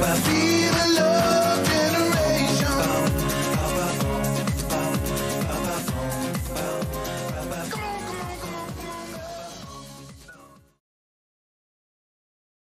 about these